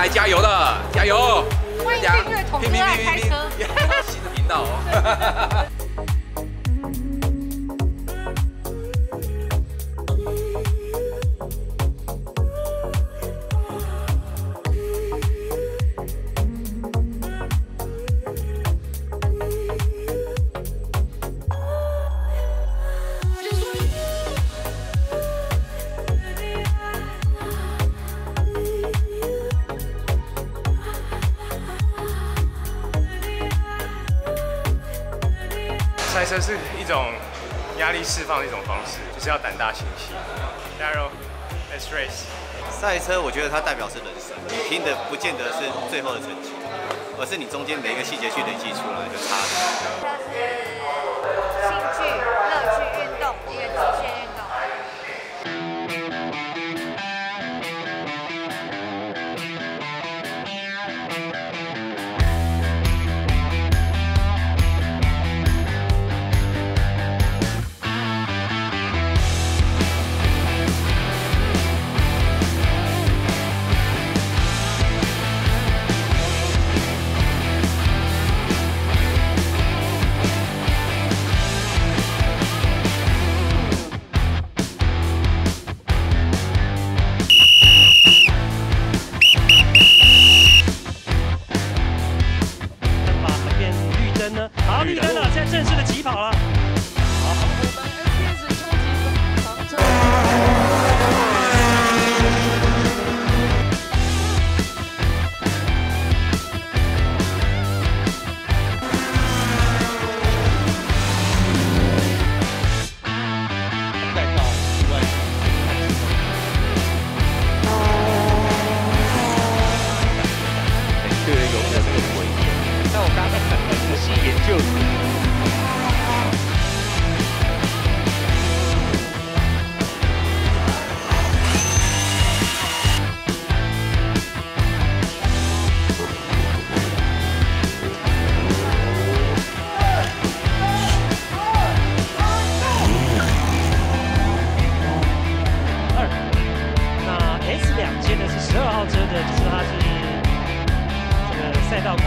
天来加油的，加油！欢迎订阅同志爱开车。新的频道哦。是一种压力释放的一种方式，就是要胆大心细。加油，Let's race！赛车我觉得它代表是人生，你拼的不见得是最后的成绩，而是你中间每一个细节去累积出来的差。正式的起跑了。对人有没有这个回忆？但我刚刚很仔细研究。二，那 S 两千呢是十二号车的，就是它是这个赛道高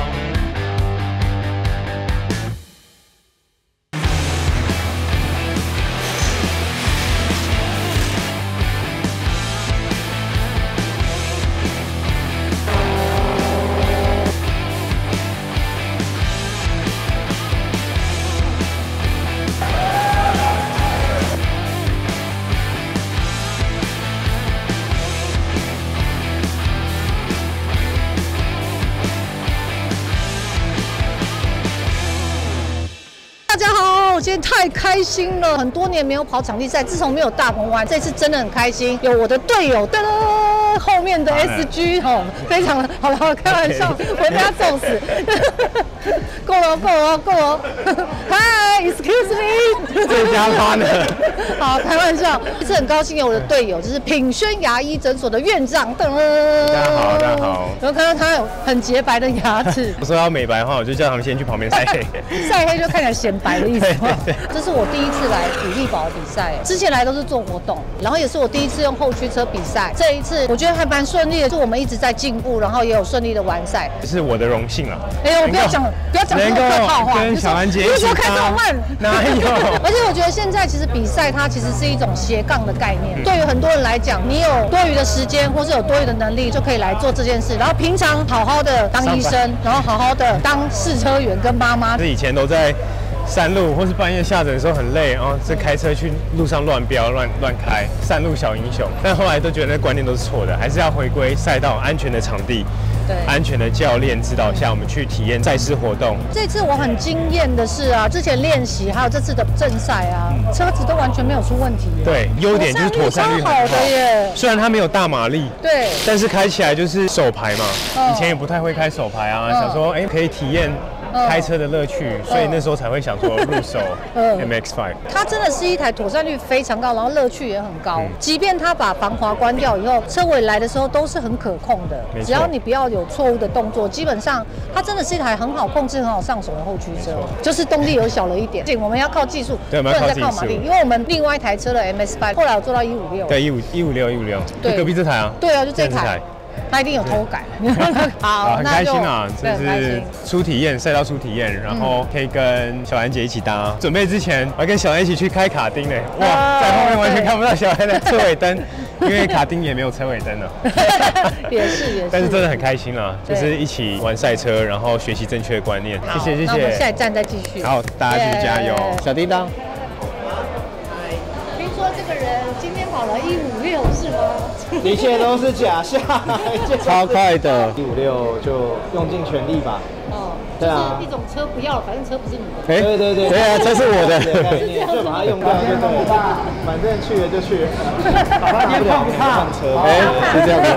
太开心了，很多年没有跑场地赛，自从没有大鹏湾，这次真的很开心，有我的队友，噔噔，后面的 SG 哦，非常好了，开玩笑，我被他揍死，够了，够了，够了，Hi，excuse me，最佳 partner 好，开玩笑，这次很高兴有我的队友，就是品轩牙医诊所的院长，噔，大家好大家好。然后看到他有很洁白的牙齿，我说要美白的话，我就叫他们先去旁边晒。黑。晒黑就看起来显白的意思？这是我第一次来比力宝的比赛，之前来都是做活动，然后也是我第一次用后驱车比赛。这一次我觉得还蛮顺利的，是我们一直在进步，然后也有顺利的完赛。是我的荣幸啊！哎呦，我不要讲，不要讲这能够么客套话，跟小安姐一起不是说开这么慢，哪有 而且我觉得现在其实比赛它其实是一种斜杠的概念，对于很多人来讲，你有多余的时间或是有多余的能力，就可以来做这件事。然后平常好好的当医生，然后好好的当试车员跟妈妈，是以前都在山路或是半夜下着的时候很累，然后是开车去路上乱飙、乱乱开，山路小英雄。但后来都觉得那观念都是错的，还是要回归赛道安全的场地，对安全的教练指导下，我们去体验赛事活动。这次我很惊艳的是啊，之前练习还有这次的正赛啊，车子都完全没有出问题耶。对，优点就是妥善率很的耶。虽然它没有大马力，对，但是开起来就是手排嘛。嗯以前也不太会开手排啊，嗯想说哎、可以体验嗯开车的乐趣，所以那时候才会想说入手 嗯 MX-5。它真的是一台妥善率非常高，然后乐趣也很高。嗯即便它把防滑关掉以后，车尾来的时候都是很可控的只要你不要有错误的动作，基本上它真的是一台很好控制、很好上手的后驱车。就是动力有小了一点，我们要靠技术，不能再靠马力，因为我们另外一台车的 MS5 后来我做到一五六。对，一五一五六一五六，对隔壁这台啊。对啊，就这这台。他一定有偷改。啊，好，很开心啊！对，这是。初体验，赛道初体验，然后可以跟小兰姐一起搭。准备之前，我还跟小兰一起去开卡丁呢。哇，啊在后面完全看不到小兰的车尾灯，因为卡丁也没有车尾灯了。也是也是，但是真的很开心啊，就是一起玩赛车，然后学习正确的观念。谢谢谢谢那我们下一。站再继续。好，大家继续加油耶！小叮当，个人今天跑了一五六是吗？一切都是假象，超快的。一五六就用尽全力吧。哦，对啊就是一种车不要了，反正车不是你的。哎对对对，对啊，车是我的。概念 就把它用掉就对了，反正去了就去了，大不了没上车。哎，是这样子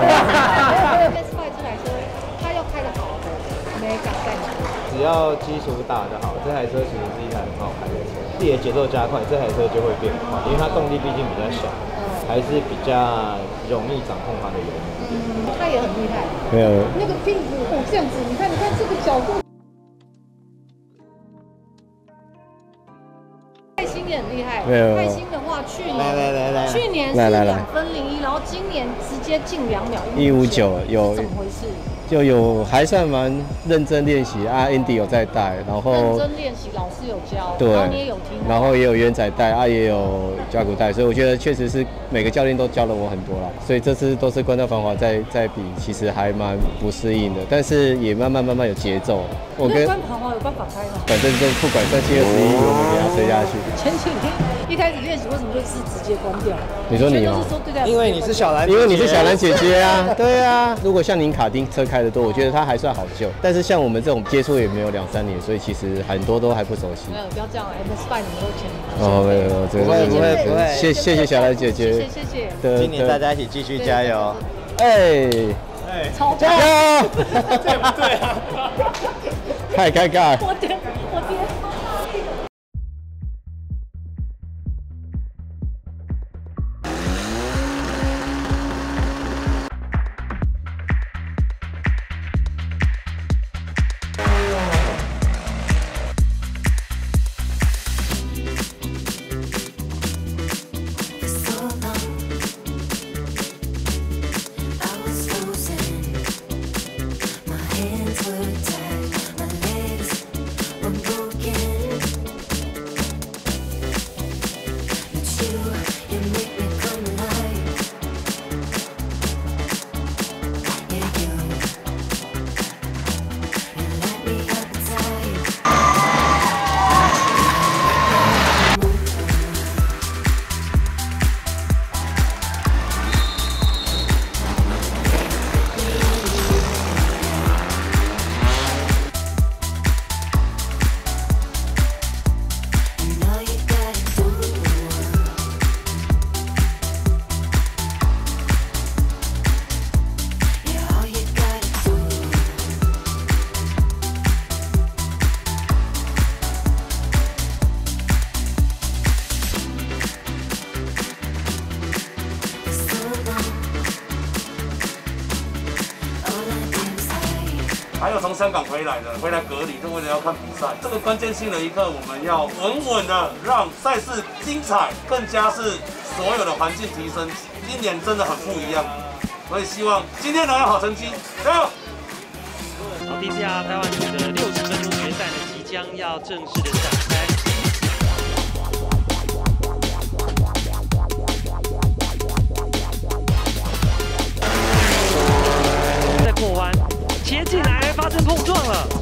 只要基础打得好，这台车其实是一台很好开的车。自己的节奏加快，这台车就会变快，因为它动力毕竟比较小，还是比较容易掌控它的油门。嗯，它也很厉害。没有，那个屁股哦，这样子，你看，你看这个角度。泰星也很厉害，没有去年来来来来去年是两分零一，然后今年直接进两秒一五九有怎么回事？就有还算蛮认真练习啊，Andy 有在带，然后认真练习，老师有教，对然后你也有听，然后也有元仔带啊，也有加古带，所以我觉得确实是每个教练都教了我很多啦。所以这次都是关到繁华在在比，其实还蛮不适应的，但是也慢慢慢慢有节奏。我跟那关繁华有办法开吗？反正就不管三七二十一，我们给他追下去。前几天一开始练习为什么就是直接关掉？你说你吗以前都是说对待因为你是小兰，因为你是小兰姐姐啊，对啊。如果像您卡丁车开的多，我觉得它还算好救。但是像我们这种接触也没有两三年，所以其实很多都还不熟悉没。有，不要这样，M Spy 你们都前哦，没有没有，这个不会不会不会谢谢谢小兰姐姐谢谢谢谢，的今年大家一起继续加油。哎，超加油！对不对啊？太尴尬了。我还从香港回来的，回来隔离，就为了要看比赛。这个关键性的一刻，我们要稳稳的让赛事精彩，更加是所有的环境提升。今年真的很不一样，所以希望今天能有好成绩，加油！好，DCR 台湾组的六十分钟决赛呢，即将要正式的展开。撞了。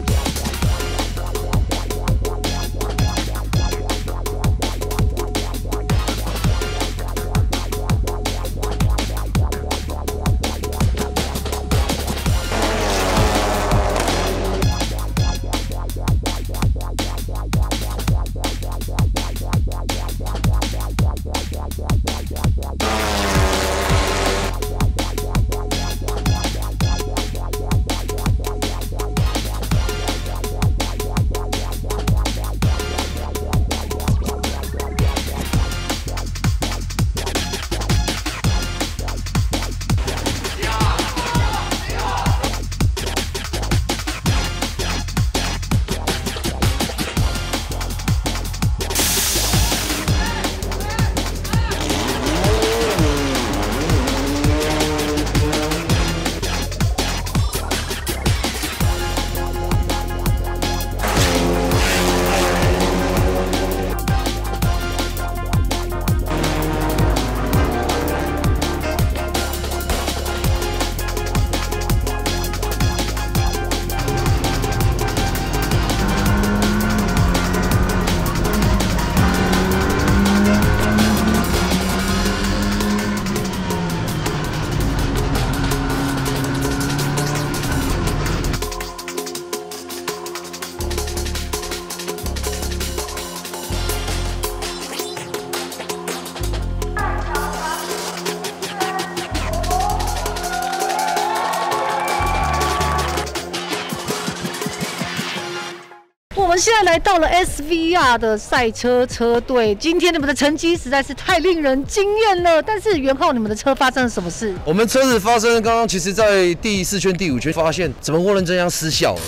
们现在来到了 SVR 的赛车车队，今天你们的成绩实在是太令人惊艳了。但是袁浩，你们的车发生了什么事？我们车子发生刚刚，其实在第四圈、第五圈发现，怎么涡轮增压失效了，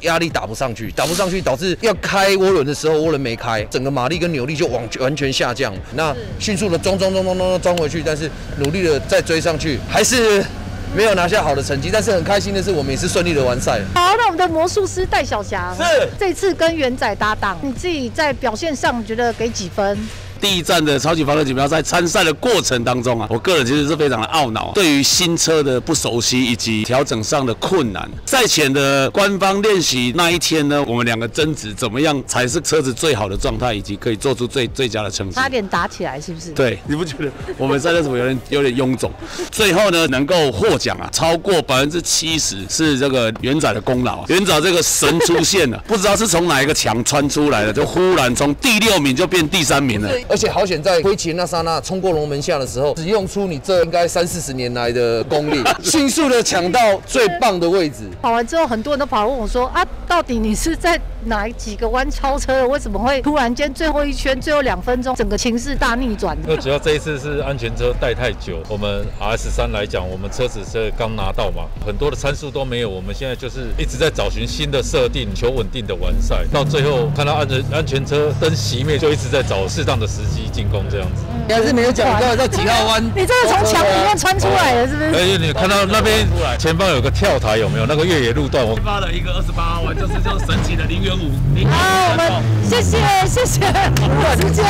压力打不上去，打不上去，导致要开涡轮的时候，涡轮没开，整个马力跟扭力就往完全下降。那迅速的装装装装装装回去，但是努力的再追上去，还是。没有拿下好的成绩，但是很开心的是，我们也是顺利的完赛。好，那我们的魔术师戴小霞是这次跟元仔搭档，你自己在表现上觉得给几分？第一站的超级房车锦标赛参赛的过程当中啊，我个人其实是非常的懊恼，对于新车的不熟悉以及调整上的困难。赛前的官方练习那一天呢，我们两个争执怎么样才是车子最好的状态，以及可以做出最最佳的成绩。差点打起来是不是？对，你不觉得我们赛车怎么有点有点臃肿？最后呢，能够获奖啊，超过百分之七十是这个元仔的功劳。元仔这个神出现了，不知道是从哪一个墙穿出来的，就忽然从第六名就变第三名了。而且好险，在挥旗那刹那冲过龙门下的时候，使用出你这应该三四十年来的功力，迅速的抢到最棒的位置。跑完之后，很多人都跑来问我说：“啊，到底你是在哪几个弯超车的？为什么会突然间最后一圈、最后两分钟，整个情势大逆转？”那主要这一次是安全车带太久。我们 RS 三来讲，我们车子是刚拿到嘛，很多的参数都没有。我们现在就是一直在找寻新的设定，求稳定的完赛。到最后看到安全安全车灯熄灭，就一直在找适当的时机进攻这样子。你还是没有讲，你到底在几号弯？你这是从墙里面穿出来的，是不是？哎，你看到那边前方有个跳台，有没有？那个越野路段，我发了一个二十八号弯，就是这种神奇的零元五。好，我们谢谢谢谢，直接，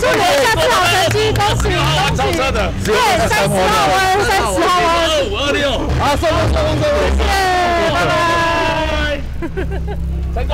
祝你下次好成绩，恭喜恭喜！对，三十号弯，三十号弯，二五二六，好，收工收工收工，谢谢，拜拜，成功。